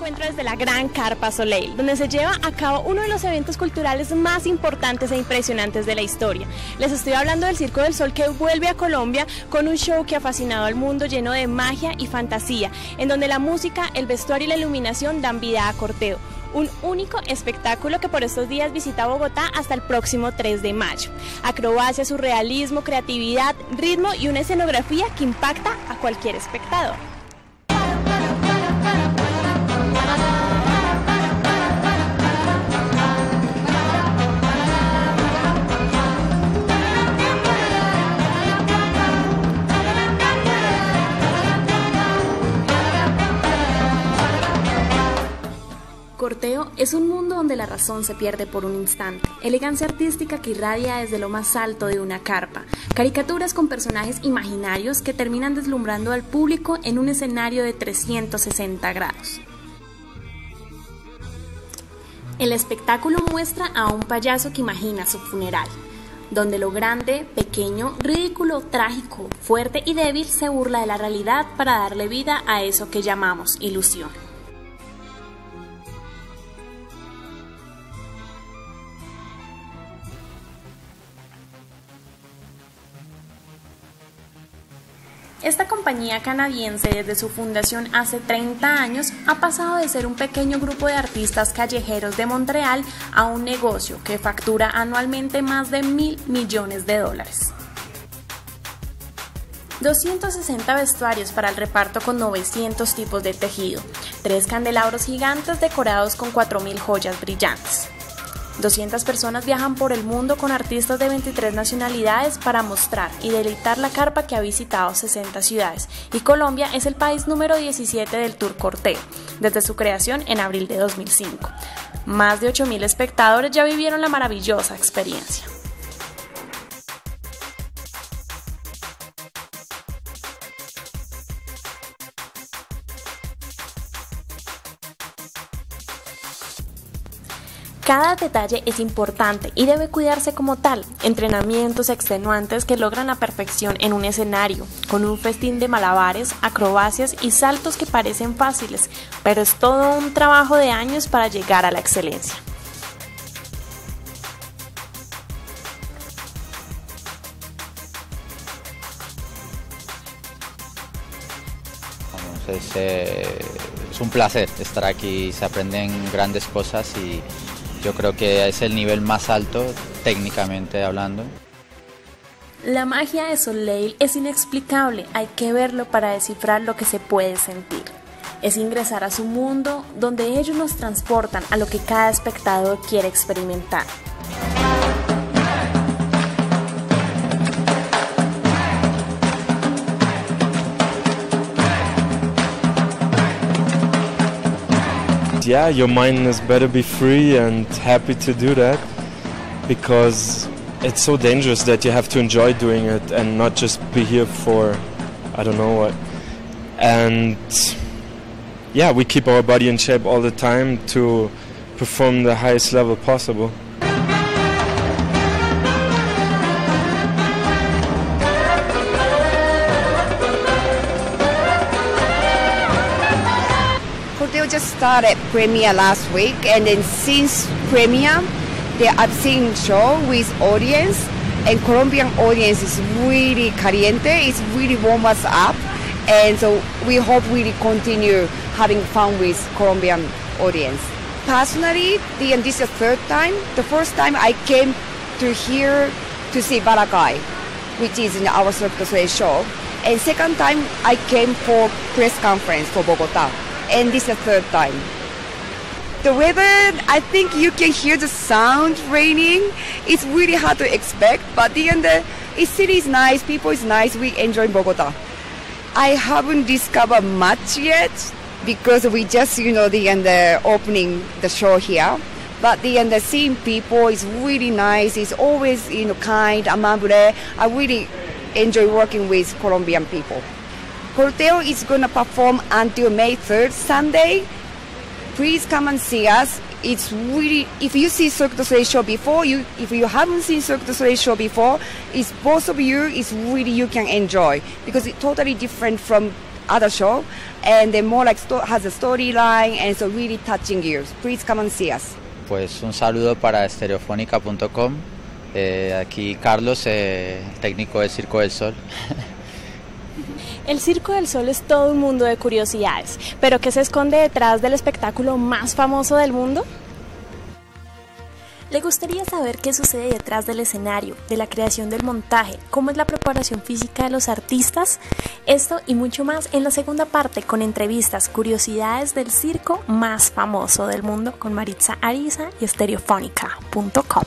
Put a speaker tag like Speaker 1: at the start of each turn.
Speaker 1: de la Gran Carpa Soleil, donde se lleva a cabo uno de los eventos culturales más importantes e impresionantes de la historia. Les estoy hablando del Circo del Sol que vuelve a Colombia con un show que ha fascinado al mundo lleno de magia y fantasía, en donde la música, el vestuario y la iluminación dan vida a Corteo un único espectáculo que por estos días visita Bogotá hasta el próximo 3 de mayo. Acrobacia, surrealismo, creatividad, ritmo y una escenografía que impacta a cualquier espectador. Corteo es un mundo donde la razón se pierde por un instante, elegancia artística que irradia desde lo más alto de una carpa, caricaturas con personajes imaginarios que terminan deslumbrando al público en un escenario de 360 grados. El espectáculo muestra a un payaso que imagina su funeral, donde lo grande, pequeño, ridículo, trágico, fuerte y débil se burla de la realidad para darle vida a eso que llamamos ilusión. Esta compañía canadiense desde su fundación hace 30 años ha pasado de ser un pequeño grupo de artistas callejeros de Montreal a un negocio que factura anualmente más de mil millones de dólares. 260 vestuarios para el reparto con 900 tipos de tejido, tres candelabros gigantes decorados con 4.000 joyas brillantes. 200 personas viajan por el mundo con artistas de 23 nacionalidades para mostrar y deleitar la carpa que ha visitado 60 ciudades. Y Colombia es el país número 17 del Tour Corteo, desde su creación en abril de 2005. Más de 8.000 espectadores ya vivieron la maravillosa experiencia. Cada detalle es importante y debe cuidarse como tal. Entrenamientos extenuantes que logran la perfección en un escenario, con un festín de malabares, acrobacias y saltos que parecen fáciles, pero es todo un trabajo de años para llegar a la excelencia.
Speaker 2: Eh, es, un placer estar aquí, se aprenden grandes cosas y yo creo que es el nivel más alto técnicamente hablando.
Speaker 1: La magia de Soleil es inexplicable, hay que verlo para descifrar lo que se puede sentir. Es ingresar a su mundo donde ellos nos transportan a lo que cada espectador quiere experimentar.
Speaker 3: Yeah, your mind is better be free and happy to do that because it's so dangerous that you have to enjoy doing it and not just be here for I don't know what. And yeah, we keep our body in shape all the time to perform the highest level possible.
Speaker 4: Started premiere last week, and then since premiere, they I've seen show with audience, and Colombian audience is really caliente. It's really warm us up, and so we hope we continue having fun with Colombian audience. Personally, the, and this is the third time. The first time I came to here to see Barakai, which is in our Soleil show. And second time I came for press conference for Bogota and this is the third time. The weather, I think you can hear the sound raining. It's really hard to expect, but the end, the city is nice, people is nice. We enjoy Bogota. I haven't discovered much yet because we just, you know, the end the opening the show here. But the end the seeing people is really nice. It's always you know kind, amable. I really enjoy working with Colombian people. Corteo is going to perform until May 3rd, Sunday. Please come and see us. It's really, if you see Cirque du Soleil show before, you if you haven't seen Cirque du Soleil show before, it's both of you, it's really you can enjoy because it's totally different from other show, and then more like has a storyline, and so really touching you. Please come and see us.
Speaker 2: Pues un saludo para estereofónica.com. Eh, aquí Carlos, eh, técnico de Circo del Sol.
Speaker 1: El Circo del Sol es todo un mundo de curiosidades, pero ¿qué se esconde detrás del espectáculo más famoso del mundo? ¿Le gustaría saber qué sucede detrás del escenario, de la creación del montaje, cómo es la preparación física de los artistas? Esto y mucho más en la segunda parte con entrevistas, curiosidades del circo más famoso del mundo con Maritza Ariza y estereofónica.com.